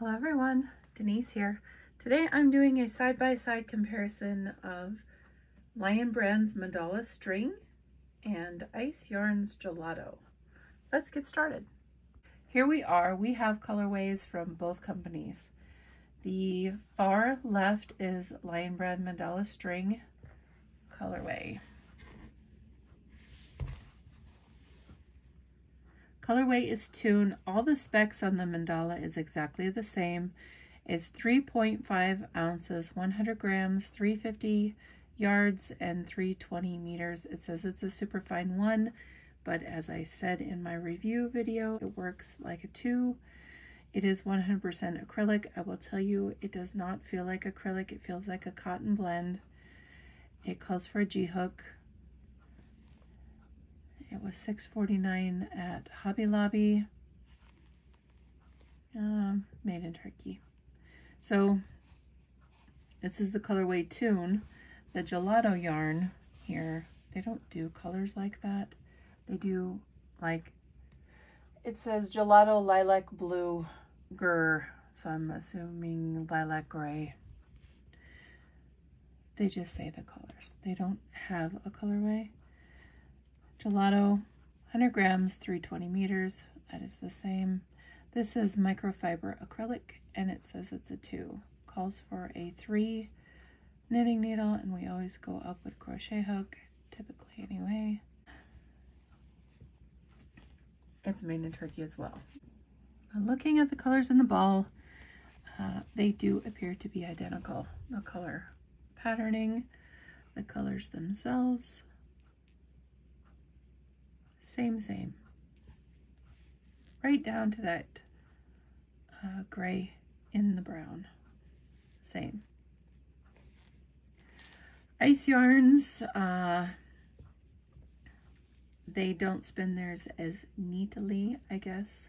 Hello everyone, Denise here. Today I'm doing a side-by-side -side comparison of Lion Brand's Mandala String and Ice Yarns Gelato. Let's get started. Here we are, we have colorways from both companies. The far left is Lion Brand Mandala String colorway. Colorway is Tune. All the specs on the mandala is exactly the same. It's 3.5 ounces, 100 grams, 350 yards, and 320 meters. It says it's a super fine one, but as I said in my review video, it works like a two. It is 100% acrylic. I will tell you, it does not feel like acrylic. It feels like a cotton blend. It calls for a G-hook. It was $6.49 at Hobby Lobby. Um, made in Turkey. So this is the colorway Tune. The gelato yarn here, they don't do colors like that. They do like, it says gelato lilac blue gur. So I'm assuming lilac gray. They just say the colors. They don't have a colorway. Gelato, 100 grams, 320 meters. That is the same. This is microfiber acrylic and it says it's a two. Calls for a three knitting needle and we always go up with crochet hook, typically anyway. It's made in Turkey as well. Looking at the colors in the ball, uh, they do appear to be identical. The color patterning, the colors themselves, same, same. Right down to that uh, gray in the brown. Same. Ice yarns, uh, they don't spin theirs as neatly, I guess,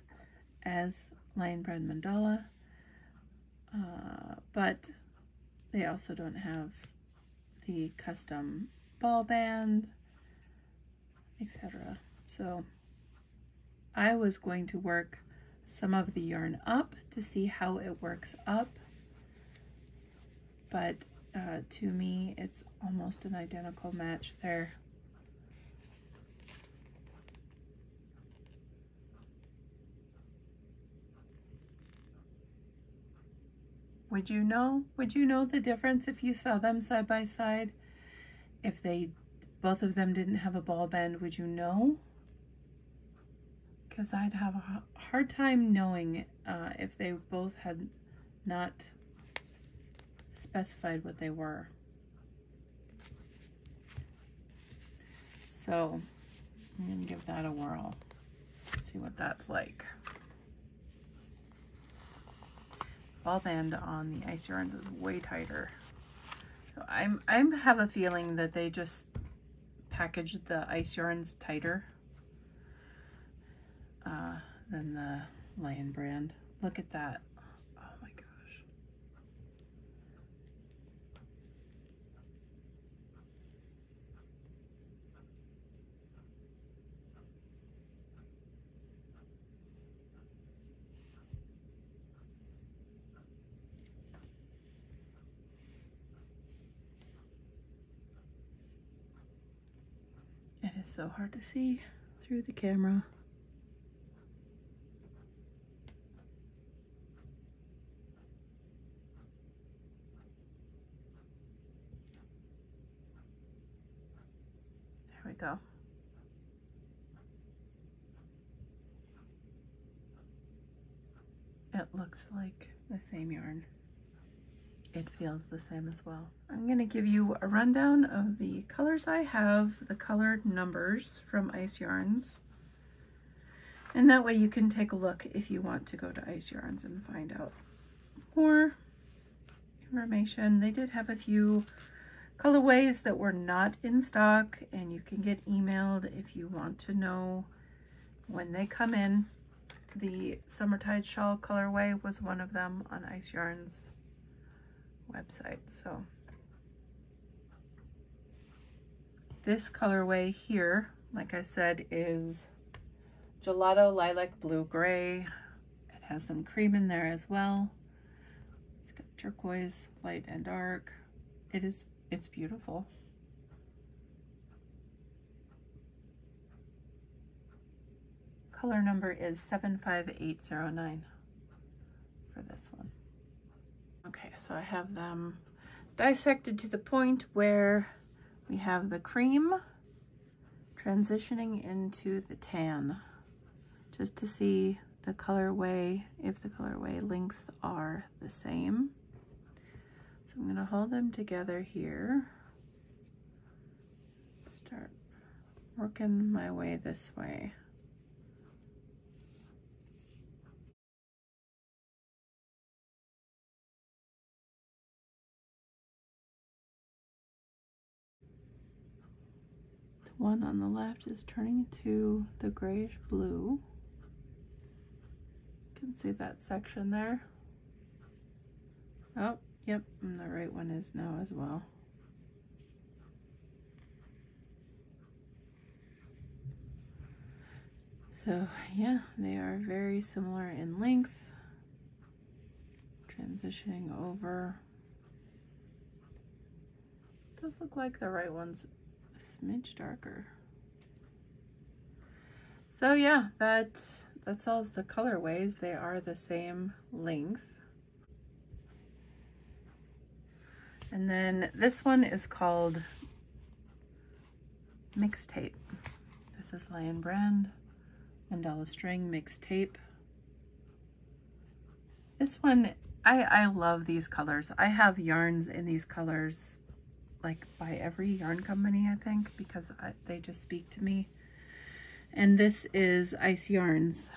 as Lion Brand Mandala, uh, but they also don't have the custom ball band, etc. So I was going to work some of the yarn up to see how it works up. But uh, to me, it's almost an identical match there. Would you know? Would you know the difference if you saw them side by side? If they, both of them didn't have a ball bend, would you know? Because I'd have a hard time knowing uh, if they both had not specified what they were. So I'm going to give that a whirl, see what that's like. Ball band on the ice yarns is way tighter. So I'm I have a feeling that they just packaged the ice yarns tighter than the Lion brand. Look at that. Oh my gosh. It is so hard to see through the camera. we go. It looks like the same yarn. It feels the same as well. I'm going to give you a rundown of the colors I have, the colored numbers from Ice Yarns. And that way you can take a look if you want to go to Ice Yarns and find out more information. They did have a few colorways that were not in stock and you can get emailed if you want to know when they come in. The Summertide Shawl colorway was one of them on Ice Yarn's website. So this colorway here, like I said, is Gelato Lilac Blue Gray. It has some cream in there as well. It's got turquoise, light and dark. It is, it's beautiful. Color number is 75809 for this one. Okay, so I have them dissected to the point where we have the cream transitioning into the tan just to see the colorway, if the colorway links are the same. So I'm gonna hold them together here. Start working my way this way. One on the left is turning to the grayish blue You can see that section there. Oh, yep, and the right one is now as well. So yeah, they are very similar in length. Transitioning over. Does look like the right one's smidge darker. So yeah, that that solves the colorways. They are the same length. And then this one is called Mixtape. This is Lion Brand, Mandala String Mixtape. This one, I, I love these colors. I have yarns in these colors like by every yarn company, I think, because I, they just speak to me. And this is Ice Yarns.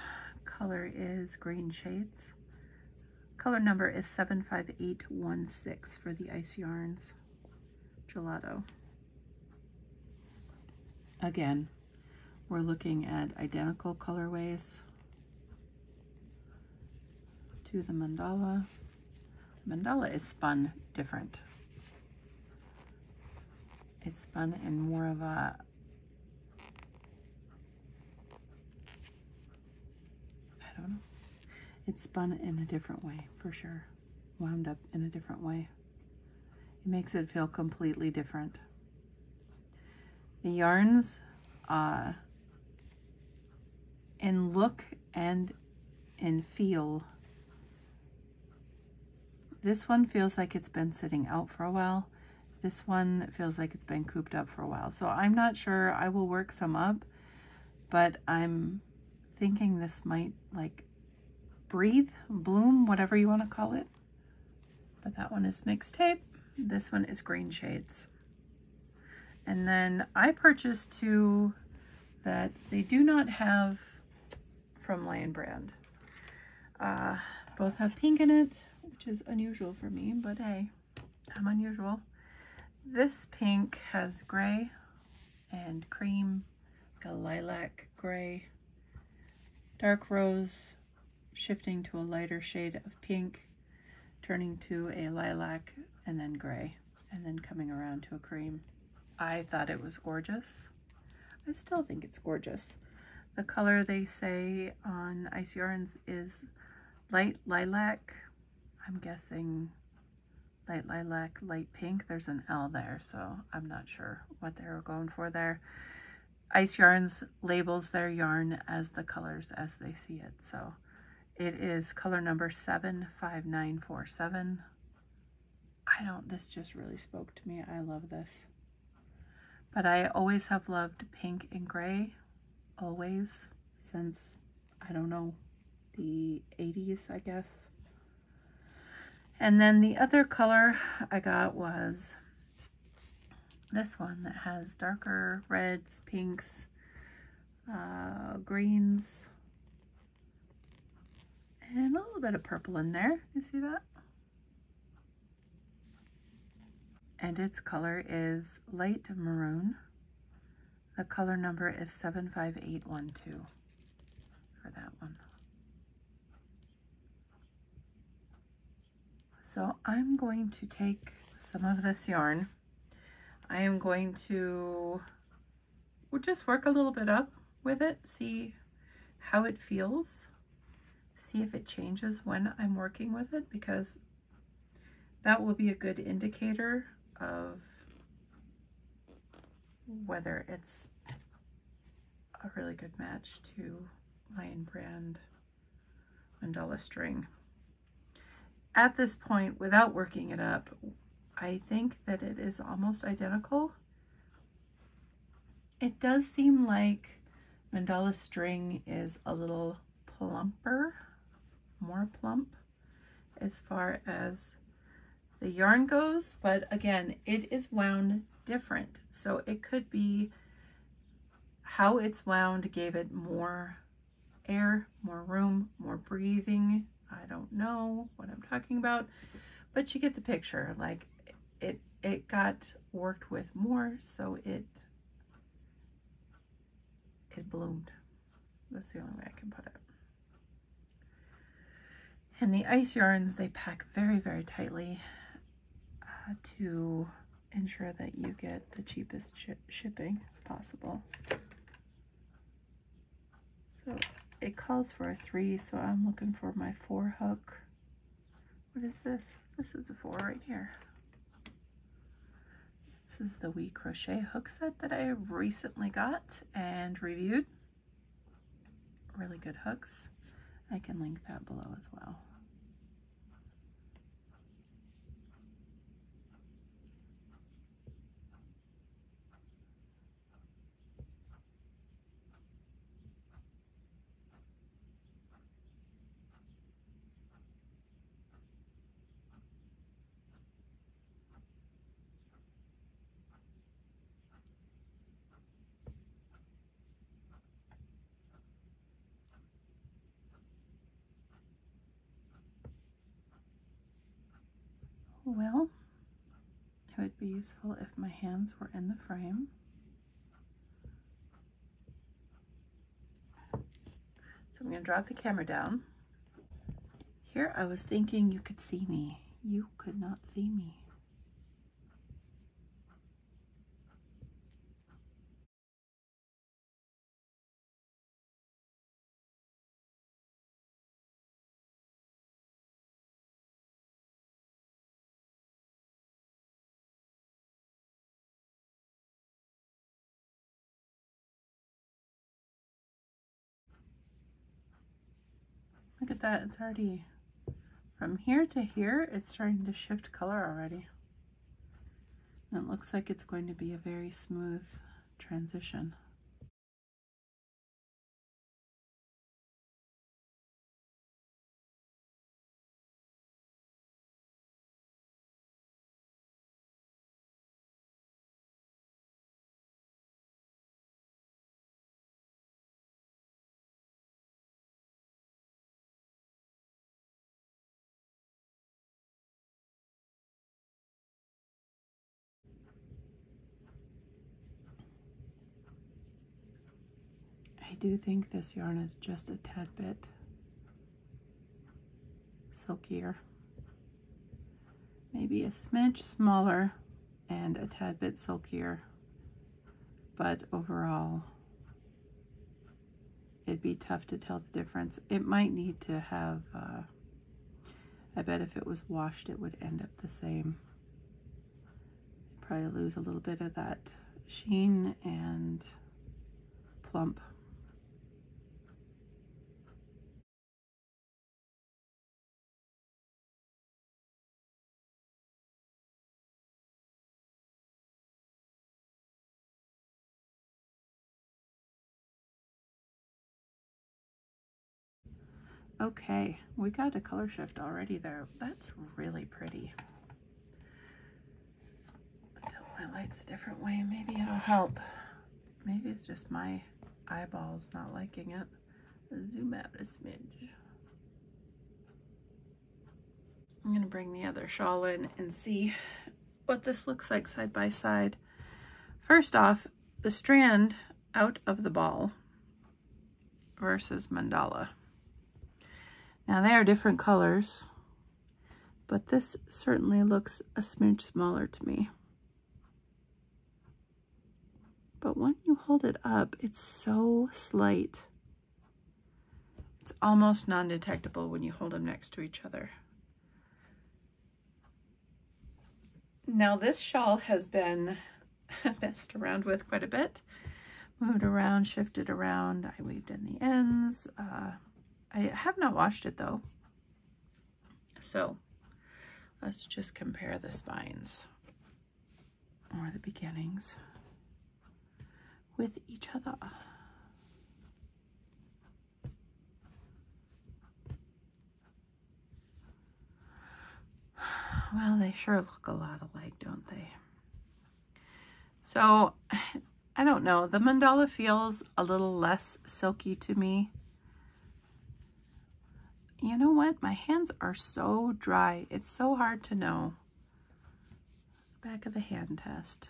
Color is Green Shades. Color number is 75816 for the Ice Yarns Gelato. Again, we're looking at identical colorways to the mandala. Mandala is spun different. It's spun in more of a don't know. It's spun in a different way, for sure. Wound up in a different way. It makes it feel completely different. The yarns, uh, in look and in feel, this one feels like it's been sitting out for a while. This one feels like it's been cooped up for a while. So I'm not sure. I will work some up, but I'm thinking this might like breathe, bloom, whatever you want to call it. But that one is Mixtape. This one is green shades. And then I purchased two that they do not have from Lion Brand. Uh, both have pink in it, which is unusual for me, but hey, I'm unusual. This pink has gray and cream, like a lilac gray dark rose shifting to a lighter shade of pink, turning to a lilac and then gray, and then coming around to a cream. I thought it was gorgeous. I still think it's gorgeous. The color they say on Ice Yarns is light lilac. I'm guessing light lilac, light pink. There's an L there, so I'm not sure what they were going for there. Ice Yarns labels their yarn as the colors as they see it. So it is color number 75947. I don't, this just really spoke to me. I love this. But I always have loved pink and gray, always, since, I don't know, the 80s, I guess. And then the other color I got was this one that has darker reds, pinks, uh, greens, and a little bit of purple in there. You see that? And its color is light maroon. The color number is 75812 for that one. So I'm going to take some of this yarn I am going to just work a little bit up with it, see how it feels, see if it changes when I'm working with it because that will be a good indicator of whether it's a really good match to Lion Brand mandala string. At this point, without working it up, I think that it is almost identical. It does seem like mandala string is a little plumper, more plump as far as the yarn goes, but again, it is wound different. So it could be how it's wound gave it more air, more room, more breathing. I don't know what I'm talking about, but you get the picture. Like it, it got worked with more, so it, it bloomed. That's the only way I can put it. And the ice yarns, they pack very, very tightly uh, to ensure that you get the cheapest sh shipping possible. So it calls for a three, so I'm looking for my four hook. What is this? This is a four right here. This is the Wee Crochet hook set that I recently got and reviewed. Really good hooks. I can link that below as well. Well, it would be useful if my hands were in the frame. So I'm going to drop the camera down. Here I was thinking you could see me. You could not see me. Look at that, it's already, from here to here, it's starting to shift color already. And it looks like it's going to be a very smooth transition. I do think this yarn is just a tad bit silkier. Maybe a smidge smaller and a tad bit silkier, but overall it'd be tough to tell the difference. It might need to have, uh, I bet if it was washed it would end up the same. Probably lose a little bit of that sheen and plump. Okay, we got a color shift already there. That's really pretty. Tilt my lights a different way. Maybe it'll help. Maybe it's just my eyeballs not liking it. Zoom out a smidge. I'm going to bring the other shawl in and see what this looks like side by side. First off, the strand out of the ball versus mandala. Now they are different colors, but this certainly looks a smidge smaller to me. But when you hold it up, it's so slight. It's almost non-detectable when you hold them next to each other. Now this shawl has been messed around with quite a bit. Moved around, shifted around. I weaved in the ends. Uh, I have not washed it though. So let's just compare the spines or the beginnings with each other. Well, they sure look a lot alike, don't they? So, I don't know. The mandala feels a little less silky to me. You know what? My hands are so dry. It's so hard to know. Back of the hand test.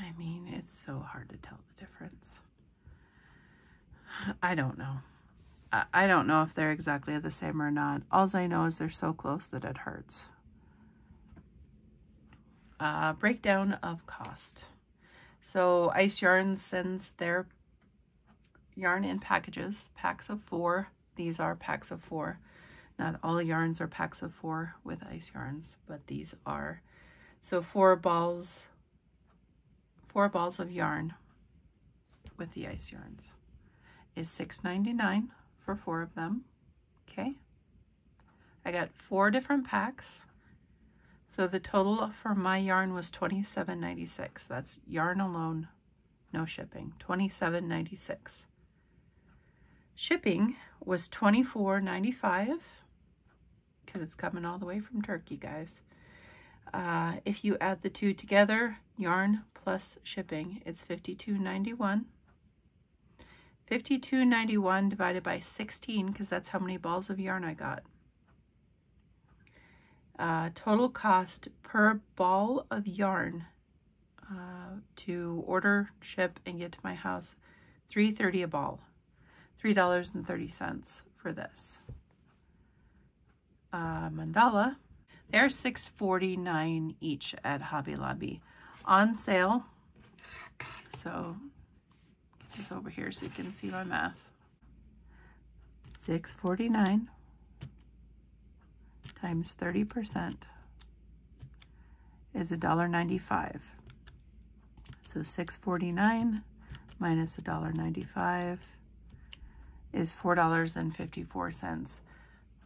I mean, it's so hard to tell the difference. I don't know. I don't know if they're exactly the same or not. All I know is they're so close that it hurts. Uh, breakdown of cost. So Ice Yarn sends their yarn in packages, packs of four. These are packs of four. Not all yarns are packs of four with Ice Yarns, but these are. So four balls, four balls of yarn with the Ice Yarns is $6.99 for four of them. Okay. I got four different packs. So the total for my yarn was $27.96. That's yarn alone, no shipping. $27.96. Shipping was $24.95 because it's coming all the way from Turkey, guys. Uh, if you add the two together, yarn plus shipping, it's $52.91. 52.91 divided by 16 because that's how many balls of yarn I got. Uh, total cost per ball of yarn uh, to order, ship, and get to my house, 3.30 a ball, $3.30 for this. Uh, mandala, they're 6.49 each at Hobby Lobby. On sale, so get this over here so you can see my math. 649 times 30% is $1.95. So 649 minus $1.95 is $4.54.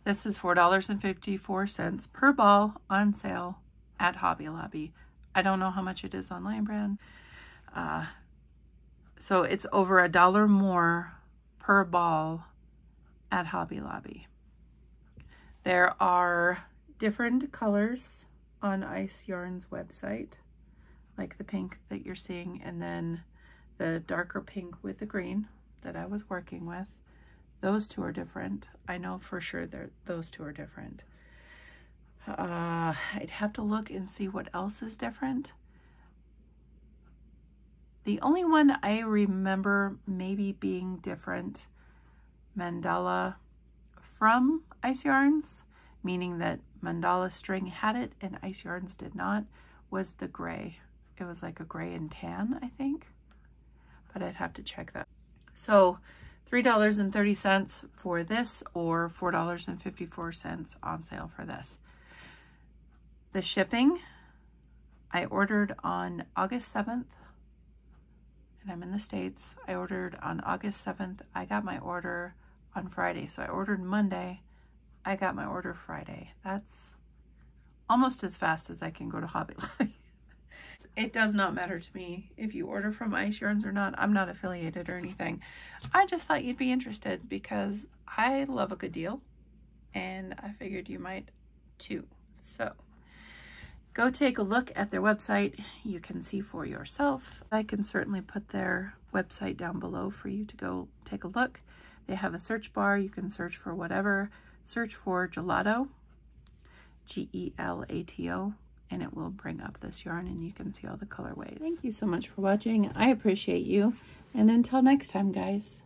This is $4.54 per ball on sale at Hobby Lobby. I don't know how much it is on Lion Brand. Uh, so it's over a dollar more per ball at Hobby Lobby. There are different colors on Ice Yarn's website, like the pink that you're seeing, and then the darker pink with the green that I was working with. Those two are different. I know for sure that those two are different. Uh, I'd have to look and see what else is different. The only one I remember maybe being different mandala from Ice Yarns, meaning that mandala string had it and Ice Yarns did not, was the gray. It was like a gray and tan, I think, but I'd have to check that. So $3.30 for this or $4.54 on sale for this. The shipping, I ordered on August 7th and I'm in the States. I ordered on August 7th. I got my order on Friday. So I ordered Monday. I got my order Friday. That's almost as fast as I can go to Hobby Lobby. it does not matter to me if you order from Ice Yarns or not. I'm not affiliated or anything. I just thought you'd be interested because I love a good deal and I figured you might too. So go take a look at their website. You can see for yourself. I can certainly put their website down below for you to go take a look. They have a search bar. You can search for whatever. Search for gelato, G-E-L-A-T-O, and it will bring up this yarn and you can see all the colorways. Thank you so much for watching. I appreciate you. And until next time, guys.